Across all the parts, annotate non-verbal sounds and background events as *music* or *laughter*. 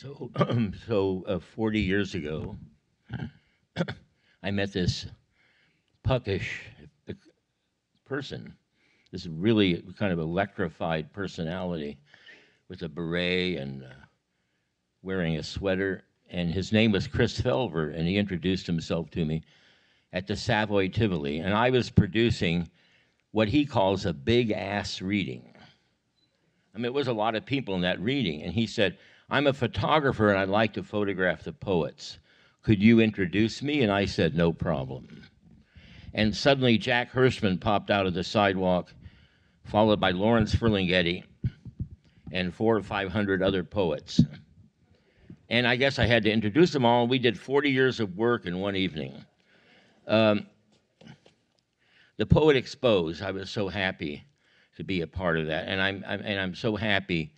So, *clears throat* so uh, 40 years ago, I met this puckish uh, person, this really kind of electrified personality with a beret and uh, wearing a sweater. And his name was Chris Felver, and he introduced himself to me at the Savoy Tivoli. And I was producing what he calls a big ass reading. I mean, it was a lot of people in that reading. And he said, I'm a photographer and I'd like to photograph the poets. Could you introduce me? And I said, No problem. And suddenly Jack Hirschman popped out of the sidewalk, followed by Lawrence Ferlinghetti and four or five hundred other poets. And I guess I had to introduce them all. We did 40 years of work in one evening. Um, the Poet Exposed, I was so happy to be a part of that. And I'm, I'm and I'm so happy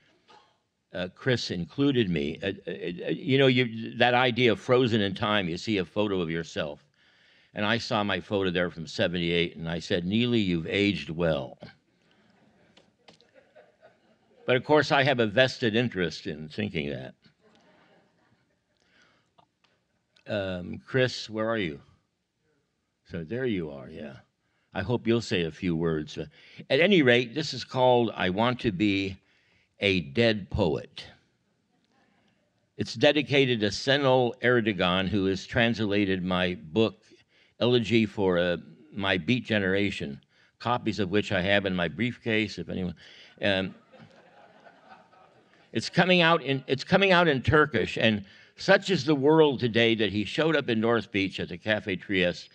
uh, Chris included me. Uh, uh, uh, you know, you, that idea of frozen in time, you see a photo of yourself. And I saw my photo there from 78, and I said, Neeli, you've aged well. But of course, I have a vested interest in thinking that. Um, Chris, where are you? So there you are, yeah. I hope you'll say a few words. Uh, at any rate, this is called I Want to Be a Dead Poet. It's dedicated to Senol Erdogan, who has translated my book, Elegy for uh, My Beat Generation, copies of which I have in my briefcase, if anyone. Um, it's coming out in it's coming out in Turkish, and such is the world today that he showed up in North Beach at the Cafe Trieste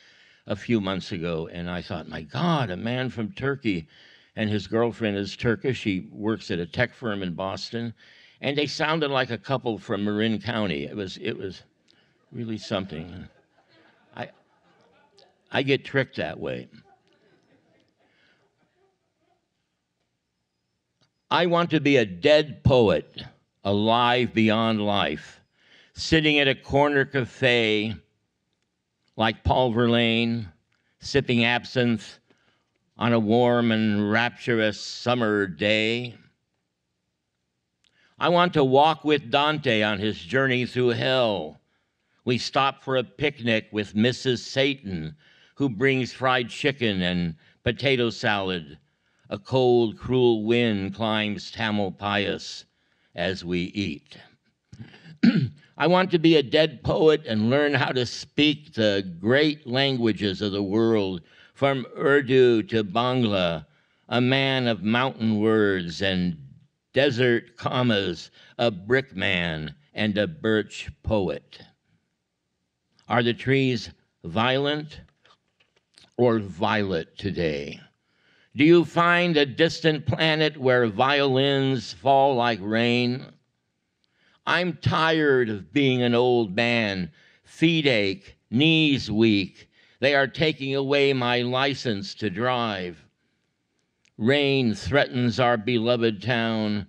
a few months ago, and I thought, my God, a man from Turkey and his girlfriend is Turkish. She works at a tech firm in Boston, and they sounded like a couple from Marin County. It was it was really something. I I get tricked that way. I want to be a dead poet, alive beyond life, sitting at a corner cafe like Paul Verlaine, sipping absinthe on a warm and rapturous summer day. I want to walk with Dante on his journey through hell. We stop for a picnic with Mrs. Satan, who brings fried chicken and potato salad. A cold, cruel wind climbs Tamalpais as we eat. *clears throat* I want to be a dead poet and learn how to speak the great languages of the world from Urdu to Bangla, a man of mountain words and desert commas, a brick man and a birch poet. Are the trees violent or violet today? Do you find a distant planet where violins fall like rain? I'm tired of being an old man, feet ache, knees weak, they are taking away my license to drive. Rain threatens our beloved town.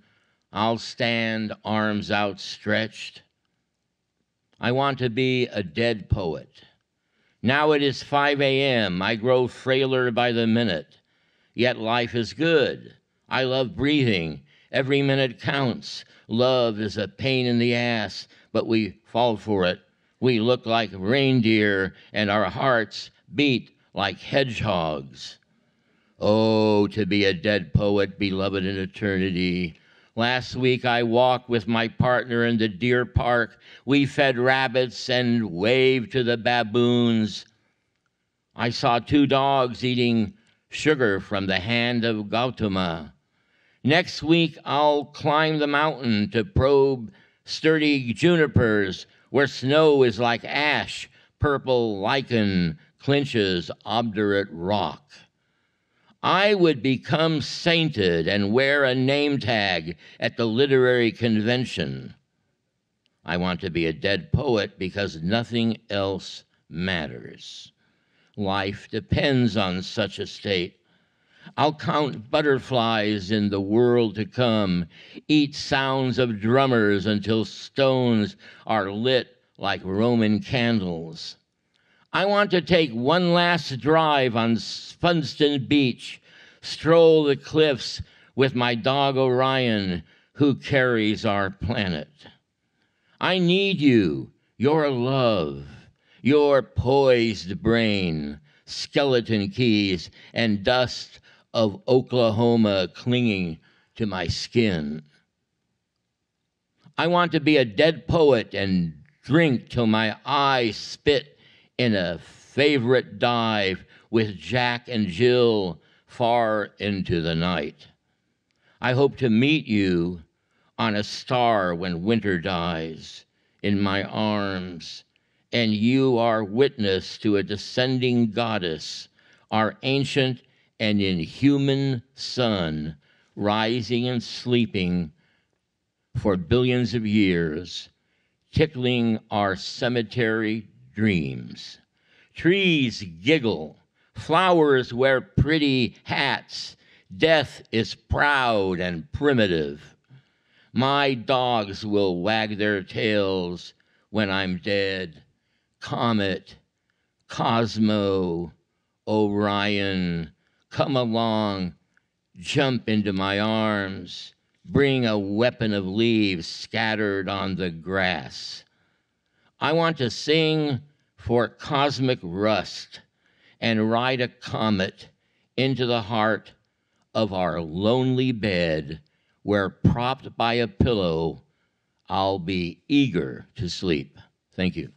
I'll stand arms outstretched. I want to be a dead poet. Now it is 5 a.m. I grow frailer by the minute. Yet life is good. I love breathing. Every minute counts. Love is a pain in the ass, but we fall for it we look like reindeer and our hearts beat like hedgehogs. Oh, to be a dead poet, beloved in eternity. Last week I walked with my partner in the deer park. We fed rabbits and waved to the baboons. I saw two dogs eating sugar from the hand of Gautama. Next week I'll climb the mountain to probe sturdy junipers where snow is like ash, purple lichen clinches obdurate rock. I would become sainted and wear a name tag at the literary convention. I want to be a dead poet because nothing else matters. Life depends on such a state. I'll count butterflies in the world to come, eat sounds of drummers until stones are lit like Roman candles. I want to take one last drive on Funston Beach, stroll the cliffs with my dog Orion, who carries our planet. I need you, your love, your poised brain, skeleton keys, and dust of Oklahoma clinging to my skin. I want to be a dead poet and drink till my eyes spit in a favorite dive with Jack and Jill far into the night. I hope to meet you on a star when winter dies in my arms, and you are witness to a descending goddess, our ancient and inhuman sun, rising and sleeping for billions of years, tickling our cemetery dreams. Trees giggle, flowers wear pretty hats, death is proud and primitive. My dogs will wag their tails when I'm dead. Comet, Cosmo, Orion, come along, jump into my arms bring a weapon of leaves scattered on the grass. I want to sing for cosmic rust and ride a comet into the heart of our lonely bed where, propped by a pillow, I'll be eager to sleep. Thank you.